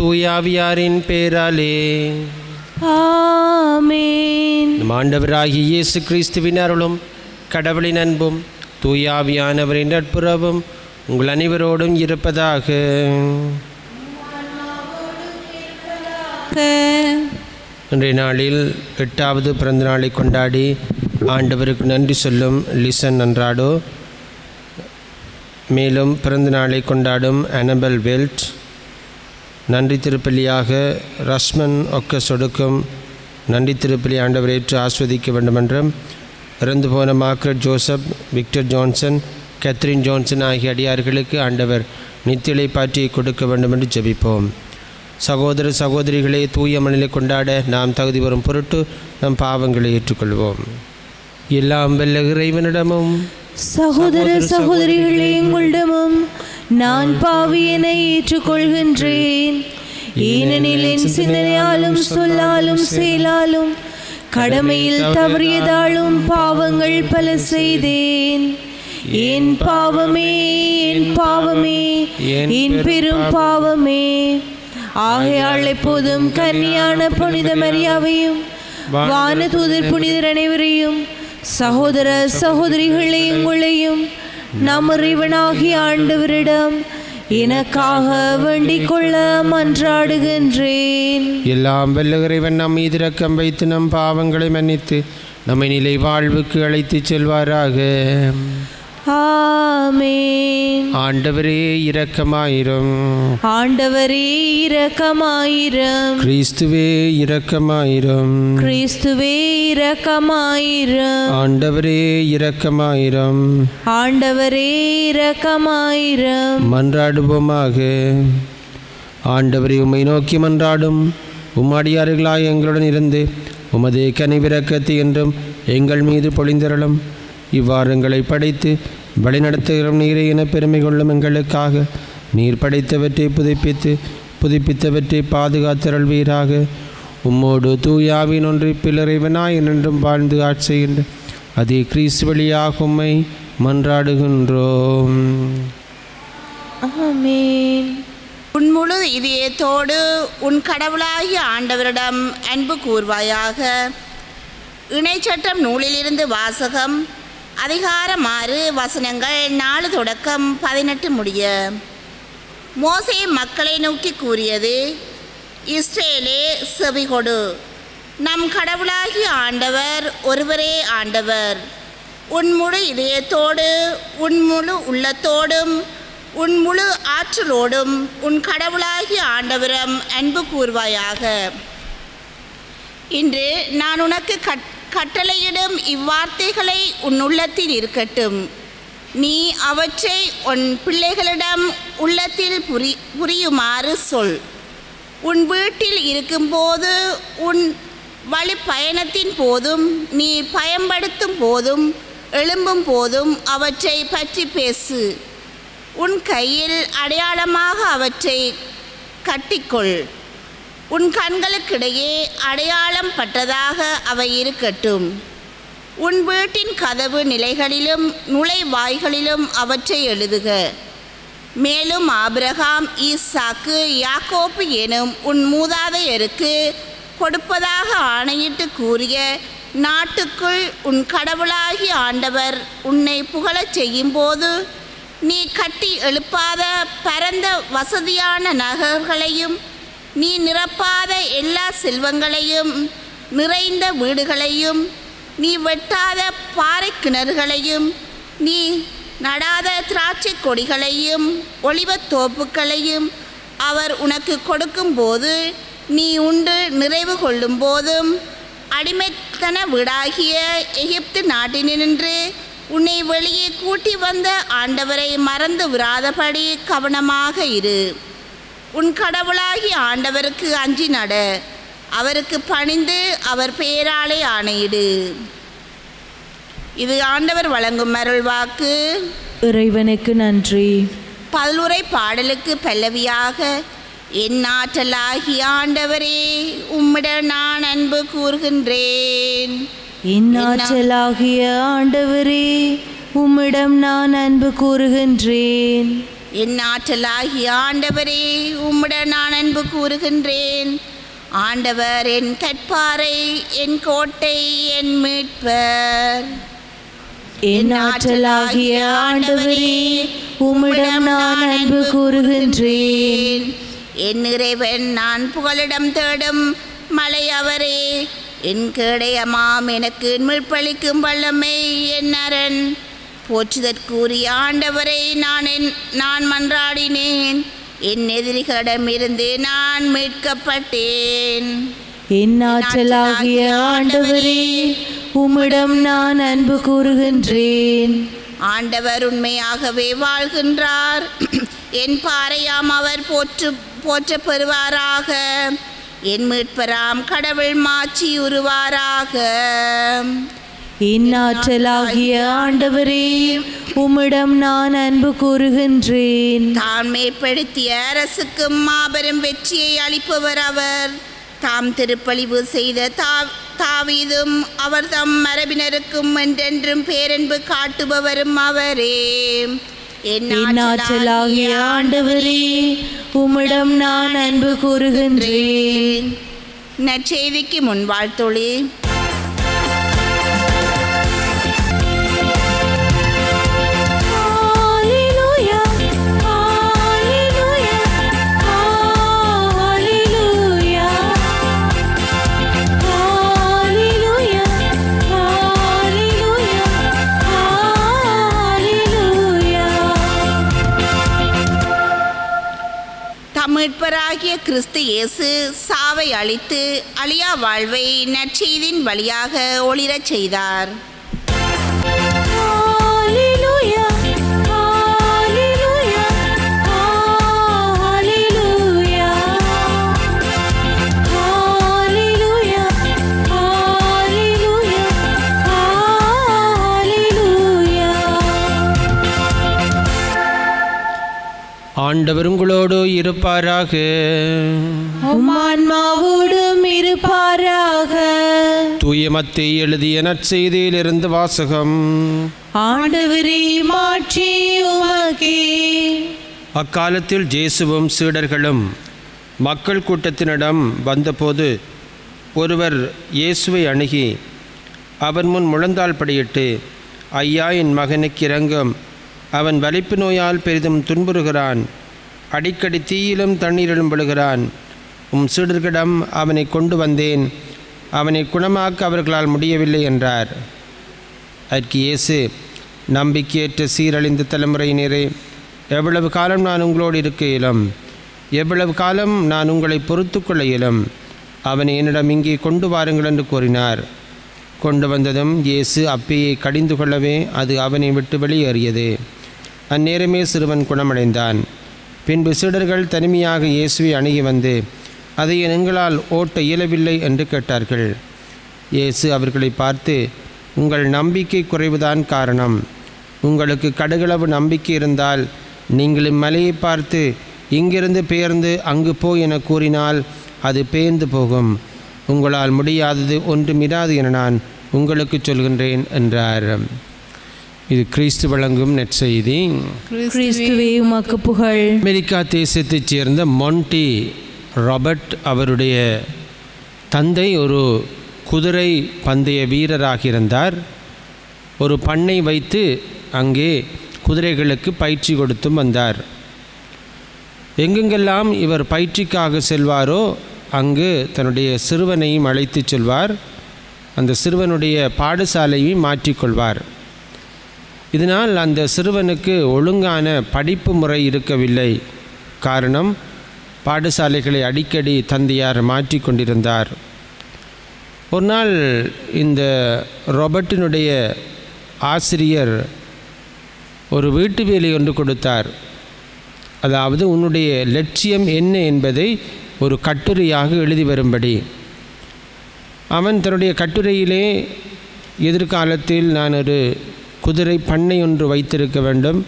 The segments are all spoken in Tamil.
தூயாவியாரின் பேராலே. ஆமேன். நம் ஆண்டவராகிய இயேசு கிறிஸ்துவின் அருளும் கடவுளின் அன்பும் தூயாவியானவரின் நட்புறவும் உங்கள் அனைவரோடும் இருப்பதாக. இன்றைய நாளில் எட்டாவது பிறந்த நாளை கொண்டாடி ஆண்டவருக்கு நன்றி சொல்லும் லிசன் நன்றாடோ. மேலும் பிறந்த நாளை கொண்டாடும் அனபல் வெல்ட் நன்றி திருப்பலியாக ரஸ்மன் ஒக்க சொடுக்கும். நன்றி திருப்பலி ஆண்டவர் ஏற்று ஆஸ்வதிக்க வேண்டுமென்றும். இறந்து போன Margaret Joseph Victor Johnson Catherine Johnson ஆகிய அடியார்களுக்கு ஆண்டவர் நித்திலை பாற்றி கொடுக்க வேண்டும் என்று ஜெபிப்போம். சகோதர சகோதரிகளை தூய மணிலை கொண்டாட நாம் தகுதி வரும் பொருட்டு நம் பாவங்களை ஏற்றுக்கொள்வோம். எல்லாம் வெல்ல இறைவனிடமும் சகோதர சகோதரிகளே உங்களிடமும் நான் பாவியனை ஏற்றுக்கொள்கின்றேன். ஏனெனில் என் சிந்தனையாலும் சொல்லாலும் செயலாலும் கடமையில் தவறியதாலும் பாவங்கள் பல செய்தேன். என் பாவமே என் பாவமே என் பெரும் பாவமே. ஆகையால் எப்போதும் கன்னியான புனித மரியாவையும் வானதூதர் புனிதர் அனைவரையும் சகோதர சகோதரிகளை உங்களையும் நம் இறைவனாகிய ஆண்டவரிடம் எனக்காக வேண்டிக் கொள்ள மன்றாடுகின்றேன். எல்லாம் வல்லுகிறவன் நம் மீது ரக்கம் வைத்து நம் பாவங்களை மன்னித்து நம்மை நிலை வாழ்வுக்கு அழைத்துச் செல்வாராக. ஆண்டவரே இரக்கமாயிரும். ஆண்டவரே இரக்கமாயிரம். கிறிஸ்துவே இரக்கமாயிரும். கிறிஸ்துவே இரக்கமாயிரம். ஆண்டவரே இரக்கமாயிரும். ஆண்டவரே இரக்கமாயிரம். மன்றாடுவோமாக. ஆண்டவரை உம்மை நோக்கி மன்றாடும். உம்மடியார்களாய் எங்களுடன் இருந்து. உமது கனிவிரக்கத்தை என்றும் எங்கள் மீது பொழிந்தரலும் இவ்வாறு எங்களை படைத்து வழிநடத்துகிறோம் நீரை என பெருமை கொள்ளும் எங்களுக்காக. நீர் படைத்தவற்றை புதுப்பித்து புதுப்பித்தவற்றை பாதுகாத்தருள்வீராக உம்மோடு தூயாவின் ஒன்று பிளறைவனாய் என்றும் வாழ்ந்து ஆட்சிகின்ற அதே கிறிஸ்து வழியாக உம்மை மன்றாடுகின்றோம். உன் முழு இதயத்தோடு உன் கடவுளாகிய ஆண்டவரிடம் அன்பு கூர்வாயாக இணைச்சட்டம் நூலிலிருந்து வாசகம் அதிகாரம் ஆறு வசனங்கள் நாலு தொடக்கம் பதினெட்டு முடிய. மோசே மக்களை நோக்கி கூறியது இஸ்ரேலே செவிகொடு நம் கடவுளாகிய ஆண்டவர் ஒருவரே ஆண்டவர். உன் முழு இதயத்தோடு உன் முழு உள்ளத்தோடும் உன் முழு ஆற்றலோடும் உன் கடவுளாகிய ஆண்டவரம் அன்பு கூர்வாயாக இன்று நான் உனக்கு கட் கட்டளையிடும் இவ்வார்த்தைகளை உன் உள்ளத்தில் இருக்கட்டும். நீ அவற்றை உன் பிள்ளைகளிடம் உள்ளத்தில் புரி புரியுமாறு சொல். உன் வீட்டில் இருக்கும்போது உன் வழி பயணத்தின் போதும் நீ பயன்படுத்தும் போதும் எழும்பும் போதும் அவற்றை பற்றி பேசு. உன் கையில் அடையாளமாக அவற்றை கட்டிக்கொள். உன் கண்களுக்கிடையே அடையாளம் பட்டதாக அவை இருக்கட்டும். உன் வீட்டின் கதவு நிலைகளிலும் நுழைவாய்களிலும் அவற்றை எழுதுக. மேலும் ஆபிரகாம் ஈசாக்கு யாக்கோப்பு எனும் உன் மூதாதையருக்கு கொடுப்பதாக ஆணையிட்டு கூறிய நாட்டுக்குள் உன் கடவுளாகி ஆண்டவர் உன்னை புகழச் செய்யும்போது நீ கட்டி எழுப்பாத பரந்த வசதியான நகர்களையும் நீ நிரப்பாத எல்லா செல்வங்களையும் நிறைந்த வீடுகளையும் நீ வெட்டாத பாறை கிணறுகளையும் நீ நடாத திராட்சை கொடிகளையும் ஒளிவத்தோப்புக்களையும் அவர் உனக்கு கொடுக்கும்போது நீ உண்டு நிறைவு கொள்ளும் போதும் அடிமைத்தன வீடாகிய எகிப்து நாட்டினின்று உன்னை வெளியே கூட்டி வந்த ஆண்டவரை மறந்து விராதபடி கவனமாக இரு. உன் கடவுளாகிய ஆண்டவருக்கு அஞ்சி நட. அவருக்கு பணிந்து அவர் பெயராலே ஆணையிடு. இது ஆண்டவர் வழங்கும் அருள்வாக்கு இறைவனுக்கு நன்றி. பல்லுரை பாடலுக்கு பல்லவியாக என் ஆற்றலாகிய ஆண்டவரே உம்மிடம் நான் அன்பு கூறுகின்றேன். என் ஆற்றலாகிய ஆண்டவரே உம்மிடம் நான் அன்பு கூறுகின்றேன். என் ஆற்றலாகிய ஆண்டவரே உம்முடன் நான் அன்பு கூறுகின்றேன். ஆண்டவர் என் கற்பாரை என் கோட்டை என் மீட்பர். என் ஆற்றலாகிய ஆண்டவரே உம்மிடம் நான் அன்பு கூறுகின்றேன். என் இறைவன் நான் புகலிடம் தேடும் மலை அவரே. என் கேடயமாம் எனக்கு மீட்பளிக்கும் வல்லமை என் அரண். போற்றுதற்குரிய ஆண்டவரை நான் என் நான் மன்றாடினேன். என் எதிரிகளிடமிருந்து நான் மீட்கப்பட்டேன். என் ஆற்றலாகிய ஆண்டவரே உம்மிடம் நான் அன்பு கூறுகின்றேன். ஆண்டவர் உண்மையாகவே வாழ்கின்றார். என் பாறையாம் அவர் போற்று போற்றப் பெறுவாராக என் மீட்பராம் கடவுள் மாட்சி உருவாராக. என் ஆற்றலாகிய ஆண்டவரே உம்மிடம் நான் அன்பு கூறுகின்றேன். தான் மேற்படுத்திய அரசுக்கும் மாபெரும் வெற்றியை அளிப்பவர் அவர். தாம் திருப்பழிவு செய்த தா தாவீதும் அவர் தம் மரபினருக்கும் என்றென்றும் பேரன்பு காட்டுபவரும் அவரே. என் என் ஆற்றலாகிய ஆண்டவரே உம்மிடம் நான் அன்பு கூறுகின்றேன். நற்செய்திக்கு முன் மீட்பராகிய கிறிஸ்து இயேசு சாவை அழித்து அழியா வாழ்வை நற்செய்தின் வழியாக ஒளிரச் செய்தார். ஆண்டவர் உங்களோடு இருப்பாராக. உம்மான்மாவோடும் இருப்பாராக. தூய மத்தேயு எழுதிய நற்செய்தியிலிருந்து வாசகம். ஆண்டவரே மாற்றி உமக்கே. அக்காலத்தில் ஜேசுவும் சீடர்களும் மக்கள் கூட்டத்தினிடம் வந்தபோது ஒருவர் இயேசுவை அணுகி அவர் முன் முழந்தாள் படியிட்டு ஐயா என் மகனுக்கு இறங்கும் அவன் வலிப்பு நோயால் பெரிதும் துன்புறுகிறான். அடிக்கடி தீயிலும் தண்ணீரிலும் விழுகிறான். உம் சீடர்களிடம் அவனை கொண்டு வந்தேன். அவனை குணமாக்க அவர்களால் முடியவில்லை என்றார். அதற்கு இயேசு நம்பிக்கையற்ற சீரழிந்த தலைமுறையினரே எவ்வளவு காலம் நான் உங்களோடு இருக்க இயலும் எவ்வளவு காலம் நான் உங்களை பொறுத்து கொள்ள இயலும் அவனை என்னிடம் இங்கே கொண்டு வாருங்கள் என்று கூறினார். கொண்டு வந்ததும் இயேசு அப்பையை கடிந்து கொள்ளவே அது அவனை விட்டு வெளியேறியது. அந்நேரமே சிறுவன் குணமடைந்தான். பின்பு சீடர்கள் தனிமையாக இயேசுவை அணுகி வந்து அதை எங்களால் ஓட்ட இயலவில்லை என்று கேட்டார்கள். இயேசு அவர்களை பார்த்து உங்கள் நம்பிக்கை குறைவுதான் காரணம். உங்களுக்கு கடுகளவு நம்பிக்கை இருந்தால் நீங்கள் இம்மலையை பார்த்து இங்கிருந்து பெயர்ந்து அங்கு போ என கூறினால் அது பெயர்ந்து போகும். உங்களால் முடியாதது ஒன்றுமிராது என நான் உங்களுக்கு சொல்கின்றேன் என்றார். இது கிறிஸ்து வழங்கும் நற்செய்தி. கிறிஸ்துவே உமக்கு புகழ். அமெரிக்கா தேசத்தைச் சேர்ந்த மொன்டி ராபர்ட் அவருடைய தந்தை ஒரு குதிரை பந்தய வீரராக இருந்தார் ஒரு பண்ணை வைத்து அங்கே குதிரைகளுக்கு பயிற்சி கொடுத்தும் வந்தார். எங்கெங்கெல்லாம் இவர் பயிற்சிக்காக செல்வாரோ அங்கு தன்னுடைய சிறுவனையும் அழைத்துச் செல்வார். அந்த சிறுவனுடைய பாடசாலையும் மாற்றிக்கொள்வார் இதனால் அந்த சிறுவனுக்கு ஒழுங்கான படிப்பு முறை இருக்கவில்லை. காரணம் பாடசாலைகளை அடிக்கடி தந்தையார் மாற்றிக்கொண்டிருந்தார் ஒரு நாள் இந்த ரொபர்ட்டினுடைய ஆசிரியர் ஒரு வீட்டு வேலை ஒன்று கொடுத்தார். அதாவது உன்னுடைய லட்சியம் என்ன என்பதை ஒரு கட்டுரையாக எழுதி வரும்படி. அவன் தன்னுடைய கட்டுரையிலே எதிர்காலத்தில் நான் ஒரு குதிரை பண்ணை ஒன்று வைத்திருக்க வேண்டும்.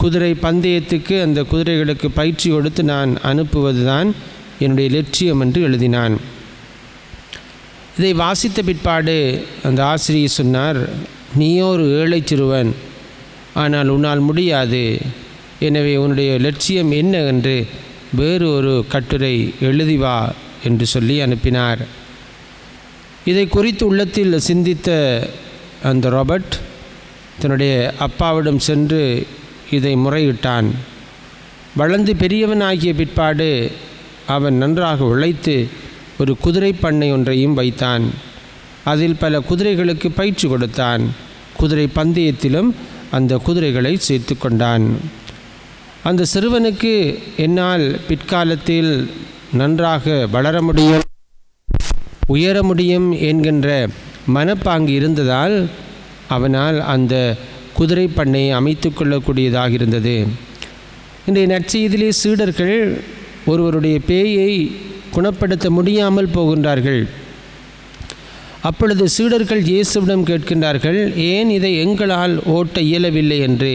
குதிரை பந்தயத்துக்கு அந்த குதிரைகளுக்கு பயிற்சி கொடுத்து நான் அனுப்புவதுதான் என்னுடைய லட்சியம் என்று எழுதினான். இதை வாசித்த பிற்பாடு அந்த ஆசிரியர் சொன்னார் நீயோ ஒரு ஏழை சிறுவன் ஆனால் உன்னால் முடியாது. எனவே உன்னுடைய லட்சியம் என்ன என்று வேறு ஒரு கட்டுரை எழுதி வா என்று சொல்லி அனுப்பினார். இதை குறித்து உள்ளத்தில் சிந்தித்த அந்த ராபர்ட் தன்னுடைய அப்பாவிடம் சென்று இதை முறையிட்டான். வளர்ந்து பெரியவனாகிய பிற்பாடு அவன் நன்றாக உழைத்து ஒரு குதிரை பண்ணை ஒன்றையும் வைத்தான். அதில் பல குதிரைகளுக்கு பயிற்சி கொடுத்தான். குதிரை பந்தயத்திலும் அந்த குதிரைகளை சேர்த்து கொண்டான். அந்த சிறுவனுக்கு என்னால் பிற்காலத்தில் நன்றாக வளர முடியும் உயர முடியும் என்கின்ற மனப்பாங்கு இருந்ததால் அவனால் அந்த குதிரை பண்ணையை அமைத்து கொள்ளக்கூடியதாக இருந்தது. இன்றைய நற்செய்தியிலே சீடர்கள் ஒருவருடைய பேயை குணப்படுத்த முடியாமல் போகின்றார்கள். அப்பொழுது சீடர்கள் இயேசுவிடம் கேட்கின்றார்கள் ஏன் இதை எங்களால் ஓட்ட இயலவில்லை என்று?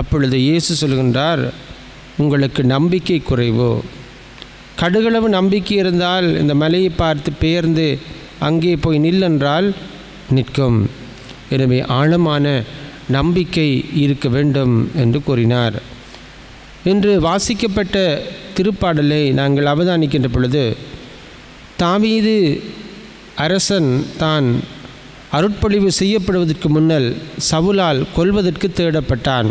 அப்பொழுது இயேசு சொல்கின்றார் உங்களுக்கு நம்பிக்கை குறைவோ? கடுகளவு நம்பிக்கை இருந்தால் இந்த மலையை பார்த்து பெயர்ந்து அங்கே போய் நில்லென்றால் நிற்கும். எனவே ஆழமான நம்பிக்கை இருக்க வேண்டும் என்று கூறினார். இன்று வாசிக்கப்பட்ட திருப்பாடலை நாங்கள் அவதானிக்கின்ற பொழுது தாவீது அரசன் தான் அருட்பொழிவு செய்யப்படுவதற்கு முன்னல் சவுலால் கொல்வதற்கு தேடப்பட்டான்.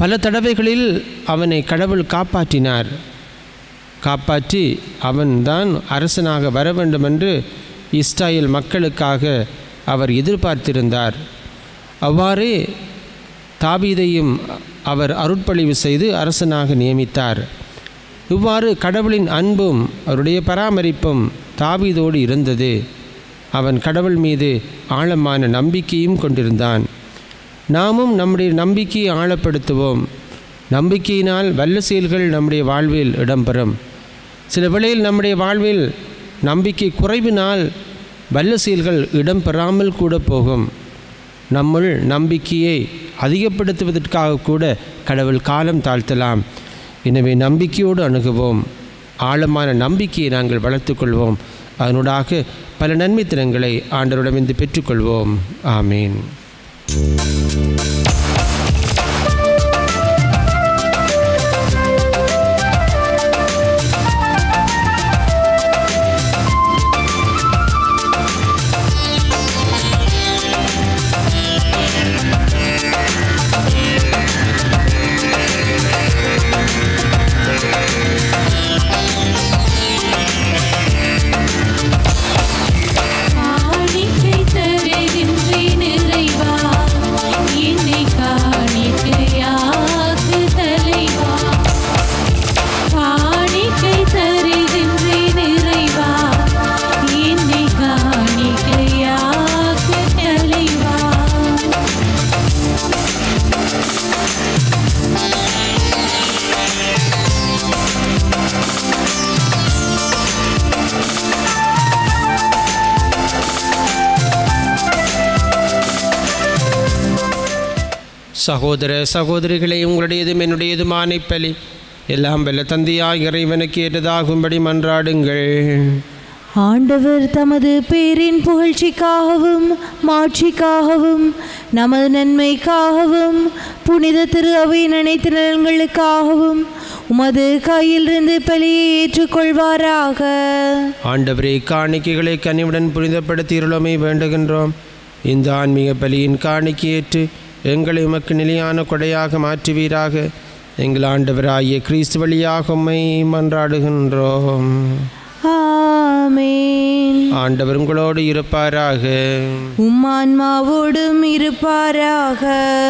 பல தடவைகளில் அவனை கடவுள் காப்பாற்றினார். காப்பாற்றி அவன்தான் அரசனாக வர வேண்டும் என்று இஸ்ராயல் மக்களுக்காக அவர் எதிர்பார்த்திருந்தார். அவ்வாறே தாபீதையும் அவர் அருட்பொழிவு செய்து அரசனாக நியமித்தார். இவ்வாறு கடவுளின் அன்பும் அவருடைய பராமரிப்பும் தாபீதோடு இருந்தது. அவன் கடவுள் மீது ஆழமான நம்பிக்கையும் கொண்டிருந்தான். நாமும் நம்முடைய நம்பிக்கையை ஆழப்படுத்துவோம். நம்பிக்கையினால் வல்ல செயல்கள் நம்முடைய வாழ்வில் இடம்பெறும். சில வேளையில் நம்முடைய வாழ்வில் நம்பிக்கை குறைவினால் வல்ல செயல்கள் இடம்பெறாமல் கூட போகும். நம்முள் நம்பிக்கையை அதிகப்படுத்துவதற்காக கூட கடவுள் காலம் தாழ்த்தலாம். எனவே நம்பிக்கையோடு அணுகுவோம். ஆழமான நம்பிக்கையை நாங்கள் வளர்த்துக்கொள்வோம் அதனூடாக பல நன்மை தினங்களை ஆண்டவரிடமிருந்து பெற்றுக்கொள்வோம் ஆமீன். சகோதர சகோதரிகளை உங்களுடையதும் என்னுடையதுமான பலி எல்லாம் வல்ல தந்தையாய் இறைவனுக்கு ஏற்றதாகும்படி மன்றாடுங்கள். ஆண்டவர் தமது பேரின் புகழ்ச்சிக்காகவும் மாட்சிக்காகவும் நமது நன்மைக்காகவும் புனித திரு அவையின் அனைத்து நலன்களுக்காகவும் உமது கையிலிருந்து பலியை ஏற்றுக்கொள்வாராக. ஆண்டவரே காணிக்கைகளை கனிவுடன் புனிதப்படுத்தியுள்ளமை வேண்டுகின்றோம். இந்த ஆன்மீக பலியின் காணிக்கையேற்று எங்களை உமக்கு நிலையான கொடையாக மாற்றுவீராக. எங்கள் ஆண்டவராகிய கிறிஸ்து வழியாக உம்மை மன்றாடுகின்றோம். ஆண்டவர் உங்களோடு இருப்பாராக. உம்மான்மாவோடும் இருப்பாராக.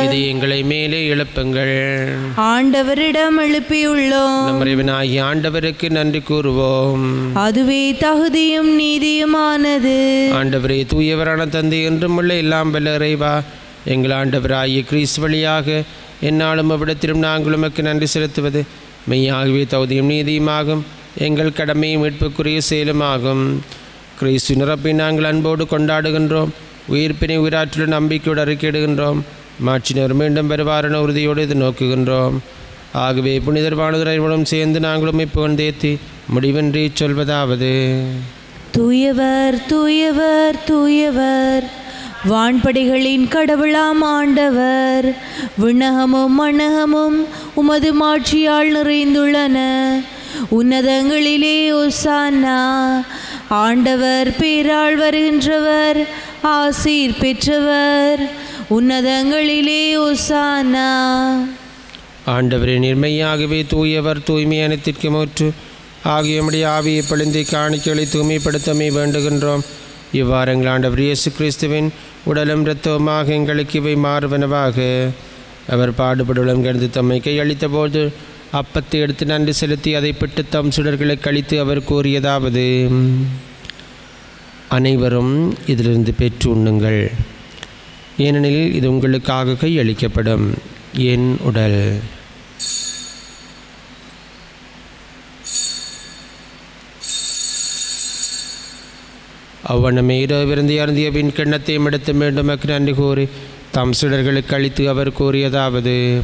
இது எங்களை மேலே எழுப்புங்கள். ஆண்டவரிடம் எழுப்பியுள்ளோம். நம் இறைவனாகிய ஆண்டவருக்கு நன்றி கூறுவோம். அதுவே தகுதியும் நீதியுமானது. ஆண்டவரே தூயவரான தந்தை என்றும் உள்ள எல்லாம் வல்ல இறைவா எங்கள் ஆண்டவராகிய வழியாக என்னாலும் அவ்விடத்திலும் நாங்கள் உமக்கு நன்றி செலுத்துவது. மெய்யாகவே தகுதியும் நீதியுமாகும். எங்கள் கடமையும் மீட்புக்குரிய செயலுமாகும். கிறிஸ்து நிரப்பை நாங்கள் அன்போடு கொண்டாடுகின்றோம். உயிர்ப்பினை உயிராற்றலும் நம்பிக்கையோடு அறிக்கையிடுகின்றோம் மாற்றினர் மீண்டும் வருவாரென உறுதியோடு இது நோக்குகின்றோம். ஆகவே புனிதர் வானுதரைவனும் சேர்ந்து நாங்களும் புகழ்ந்தேத்தி முடிவின்றி சொல்வதாவது. தூயவர் தூயவர் தூயவர். வான்படைகளின் கடவுளாம் ஆண்டவர். விண்ணகமும் மண்ணகமும் உமது மாட்சியால் நிறைந்துள்ளன. உன்னதங்களிலே ஒசானா ஆண்டவர் பேரால் வருகின்றவர் ஆசீர் பெற்றவர். உன்னதங்களிலே ஒசானா ஆண்டவரே நிர்மையாகவே தூயவர் தூய்மை அனைத்திற்கு மூற்று ஆகியமுடைய ஆவியை பழுந்தி காணிக்கைகளை தூய்மைப்படுத்தமே வேண்டுகின்றோம். இவ்வாறு எங்கள் ஆண்டவர் இயேசு கிறிஸ்துவின் உடலும் இரத்தவுமாக எங்களுக்கு இவை மாறுவனவாக. அவர் பாடுபடுலம் கிடந்து தம்மை கையளித்த போது அப்பத்தை எடுத்து நன்றி செலுத்தி அதை பெற்று தம் சுடர்களை கழித்து அவர் கூறியதாவது அனைவரும் இதிலிருந்து பெற்று உண்ணுங்கள். ஏனெனில் இது உங்களுக்காக கையளிக்கப்படும். என் உடல் அவ்வண்ணமே இரவிருந்து அருந்திய பின் கிண்ணத்தையும் எடுத்து மீண்டும் அக்கு நன்றி கூறி தம் சிலர்களுக்கு அளித்து அவர் கூறியதாவது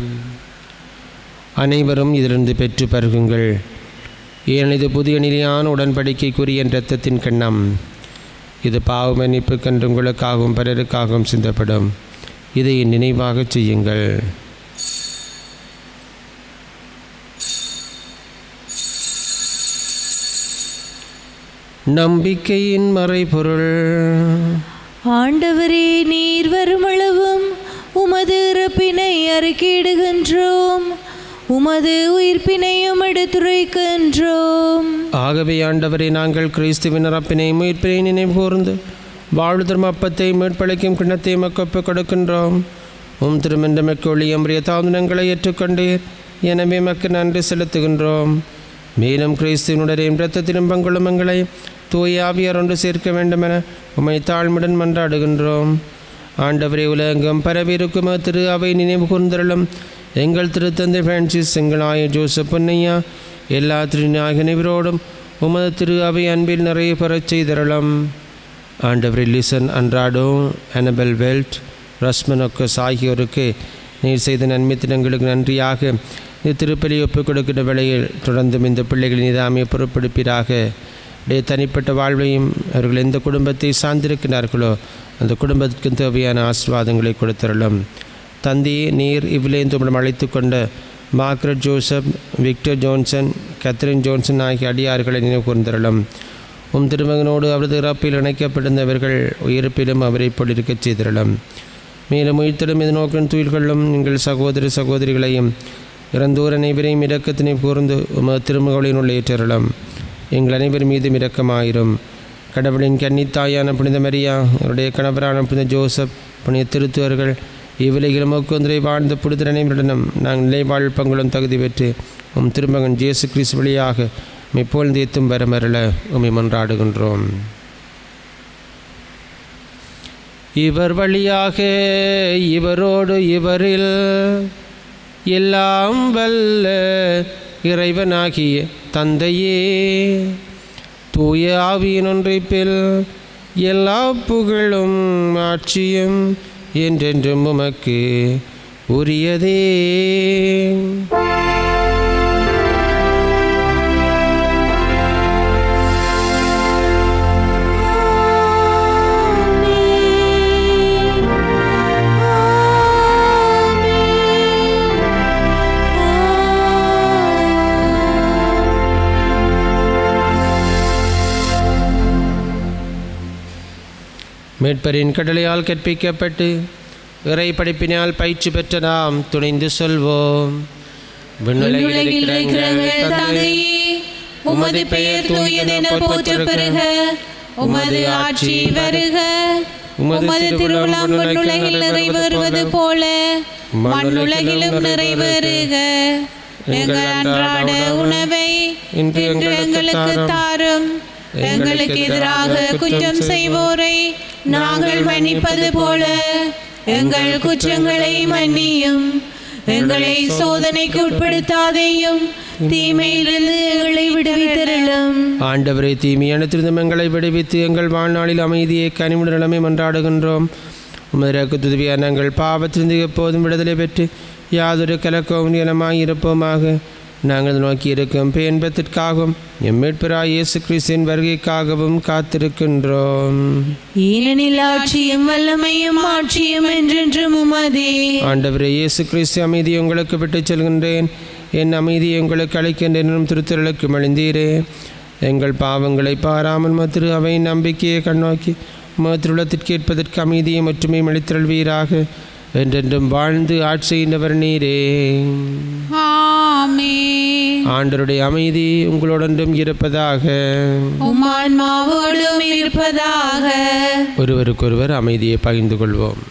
அனைவரும் இதிலிருந்து பெற்று பருகுங்கள். ஏன் இது புதிய நிலையான உடன்படிக்கைக்குரிய என் இரத்தத்தின் கிண்ணம். இது பாவ மன்னிப்புக்கென்று உங்களுக்காகவும் பிறருக்காகவும் சிந்தப்படும். இதை நினைவாகச் செய்யுங்கள். நம்பிக்கையின் மறைபொருள். ஆண்டவரே நீர் வருமளவும் உமது இறப்பினை அறிக்கையிடுகின்றோம் உமது உயிர்ப்பினையும் எடுத்துரைக்கின்றோம். ஆகவே ஆண்டவரே நாங்கள் கிறிஸ்துவின் இறப்பினை மீட்பினை நினைவு கூர்ந்து தரும் அப்பத்தை மீட்பளிக்கும் கிண்ணத்தை மக்கப்பு கொடுக்கின்றோம். உம் திருமண்டமக்கு ஒளியம்பிய தாந்தனங்களை ஏற்றுக்கொண்டீர். எனவே மக்கு நன்றி செலுத்துகின்றோம். மேலும் கிறிஸ்துவனுடரையும் இரத்தத்திலும் பங்களும் எங்களை தூய ஆவியார் ஒன்று சேர்க்க வேண்டுமென உமை தாழ்முடன் மன்றாடுகின்றோம். ஆண்டவரை உலகம் பரவியிருக்கும் திரு அவை நினைவு கூர்ந்தருளும். எங்கள் திருத்தந்தை பிரான்சிஸ் எங்களாய ஜோசப் பொன்னையா எல்லா திருநாயகனைவரோடும் உமது திரு அவை அன்பில் நிறைய பெறச் செய்தருளும். ஆண்டவரை லிசன் அன்றாடோ அனபல் வெல்ட் ரஸ்மனொக்கஸ் ஆகியோருக்கு நீர் செய்த நன்மை தினங்களுக்கு நன்றியாக. திருப்பலி ஒப்புக் கொடுக்கின்ற வேளையில் தொடர்ந்தும் இந்த பிள்ளைகளின் இதாமையை பொறுப்பெடுப்பீராக உடைய தனிப்பட்ட வாழ்வையும் அவர்கள் எந்த குடும்பத்தை சார்ந்திருக்கிறார்களோ அந்த குடும்பத்திற்கு தேவையான ஆசீர்வாதங்களை கொடுத்தருளும். தந்தி நீர் இவ்விலேந்து உம்மிடம் அழைத்து கொண்ட Margaret Joseph Victor Johnson Catherine Johnson ஆகிய அடியார்களை நினைவு கூர்ந்தருளும். உம் திருமகனோடு அவரது இறப்பில் இணைக்கப்பட்டிருந்தவர்கள் உயிர்ப்பிலும் அவரை போலிருக்கச் செய்திருளும். மேலும் உயிர்த்திடும் இது நோக்கின் துயில்களும் எங்கள் சகோதர சகோதரிகளையும் இறந்தோர் அனைவரையும் இரக்கத்தினை கூர்ந்து உமது திருமகளினுள் ஏற்றருளும். எங்கள் அனைவர் மீதும் இரக்கமாயிரும். கடவுளின் கன்னித்தாயான புனித மரியா அவருடைய கணவரான புனித ஜோசப் புனித திருத்துவர்கள் இவ்விலையில் மூக்குந்திரை வாழ்ந்த புனிதர் அனைவருடனும் நாங்கள் நிலைவாழ் பங்களும் தகுதி பெற்று உம் திருமகன் ஜேசு கிறிஸ் வழியாக மெப்போல் தேத்தும் வரமரல உமை மன்றாடுகின்றோம். இவர் வழியாக இவரோடு இவரில் எல்லாம் வல்ல இறைவனாகிய தந்தையே. தூய ஆவியினொன்றைப்பில் எல்லா புகழும் ஆட்சியும் என்றென்றும் உமக்கு உரியதே. மீட்பரின் கடலையால் கற்பிக்கப்பட்டு இறை படிப்பினால் பயிற்சி பெற்ற நாம் துணிந்து சொல்வோம். உமது பெயர் தூயதென போற்றப் பெறுக உமது ஆட்சி வருக. உமது திருவிழாம் மண்ணுலகில் நிறைவேறுவது போல. மண்ணுலகிலும் நிறைவேறுக எங்கள் அன்றாட உணவை இன்று எங்களுக்கு தாரும். எங்களுக்கு எதிராக குற்றம் செய்வோரை நாங்கள் மன்னிப்பது போல எங்கள் குற்றங்களை மன்னியும். எங்களை சோதனைக்கு உட்படுத்தாதேயும் தீமையிலிருந்து எங்களை விடுவித்தருளும். ஆண்டவரை தீமையான எங்களை விடுவித்து எங்கள் வாழ்நாளில் அமைதியை கனிமுடன் நிலைமை மன்றாடுகின்றோம். உமதிற்கு துதுவியான எங்கள் பாவத்திலிருந்து எப்போதும் விடுதலை பெற்று யாதொரு கலக்கோம் இனமாய் இருப்போமாக. நாங்கள் நோக்கி இருக்கும் பேன்பத்திற்காகவும் எம் மீட்பராய் இயேசு கிறிஸ்தின் வருகைக்காகவும் காத்திருக்கின்றோம். ஏனெனில் ஆட்சியும் வல்லமையும் ஆட்சியும் என்றென்றும் உமதே ஆண்டவரே இயேசு கிறிஸ்து அமைதியை உங்களுக்கு விட்டுச் செல்கின்றேன். என் அமைதியை உங்களுக்கு அளிக்கின்றேன் என்னும் திருத்தலுக்கு மழிந்தீரே எங்கள் பாவங்களை பாராமல் மத்திரு அவை நம்பிக்கையை கண்ணோக்கி மத்திருளத்திற்கு ஏற்பதற்கு அமைதியை மட்டுமே அளித்தல்வீராக என்றென்றும் வாழ்ந்து ஆட்சியினவர் நீரே. ஆமே ஆண்டருடைய அமைதி உங்களோடென்றும் இருப்பதாக. உமான்மாவோடும் இருப்பதாக. ஒருவருக்கொருவர் அமைதியை பகிர்ந்து கொள்வோம்.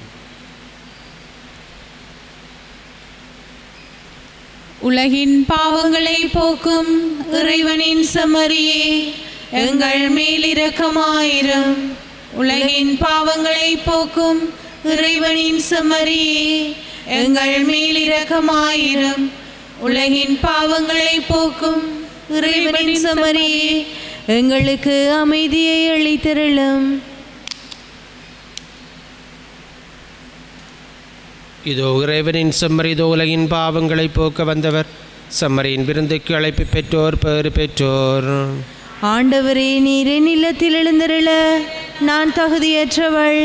உலகின் பாவங்களை போக்கும் இறைவனின் சமரியே எங்கள் மேல் இரக்கமாயிரும். உலகின் பாவங்களை போக்கும் இறைவனின் சமரியே எங்கள் மேல் இரக்கமாயிரும். உலகின் பாவங்களை போக்கும் இறைவனின் சமரியே எங்களுக்கு அமைதியை அளித்தருளும். இதோ இறைவனின் செம்மறிதோ உலகின் பாவங்களை போக்க வந்தவர். செம்மறியின் விருந்துக்கு அழைப்பு பெற்றோர் பேறு பெற்றோர். ஆண்டவரே நீரே நிலத்தில் எழுந்தருள நான் தகுதியற்றவள்.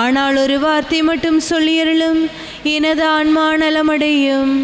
ஆனால் ஒரு வார்த்தை மட்டும் சொல்லியருளும் எனது ஆன்மா நலமடையும்.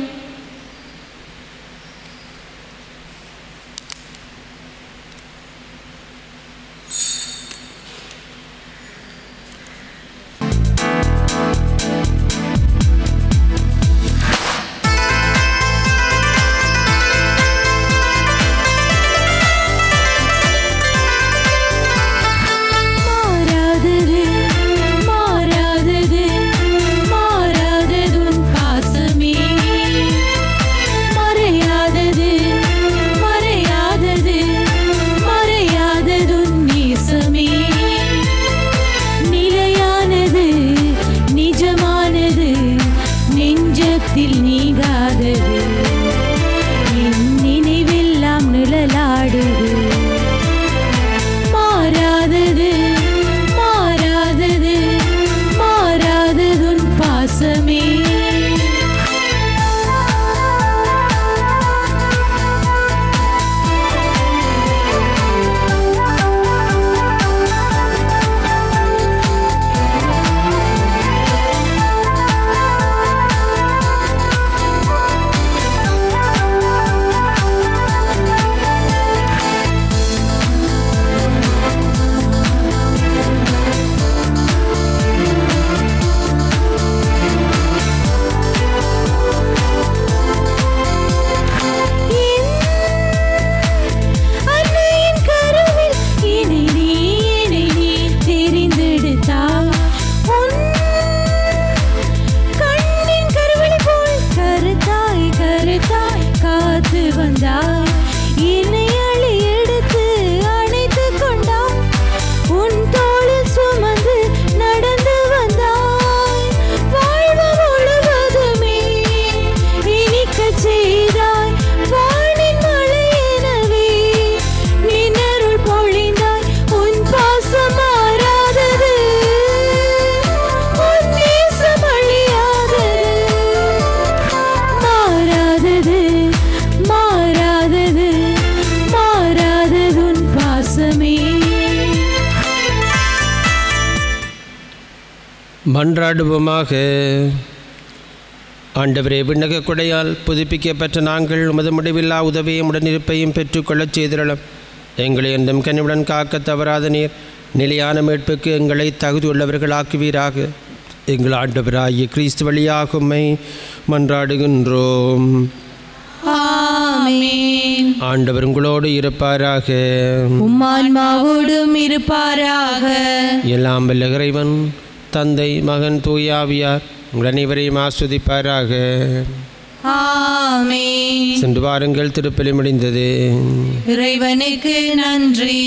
மன்றாடுவோமாக. ஆண்டவரே விண்ணக கொடையால் புதுப்பிக்கப்பட்ட நாங்கள் உமது முடிவில்லா உதவியும் உடனிருப்பையும் பெற்றுக்கொள்ளச் செய்திடலாம் எங்களை என்றும் கனிவுடன் காக்க தவறாத நீர் நிலையான மீட்புக்கு எங்களை தகுதியுள்ளவர்களாக்குவீராக எங்கள் ஆண்டவராகிய கிறிஸ்து வழியாக உம்மை மன்றாடுகின்றோம். ஆண்டவர் உங்களோடு இருப்பாராக. உம்மான்மாவோடும் இருப்பாராக. எல்லாம் வல்ல இறைவன் தந்தை மகன் தூயாவியார் உங்கள் அனைவரையும் ஆஸ்வதிப்பாராக. சென்று வாருங்கள் திருப்பலி முடிந்தது. இறைவனுக்கு நன்றி.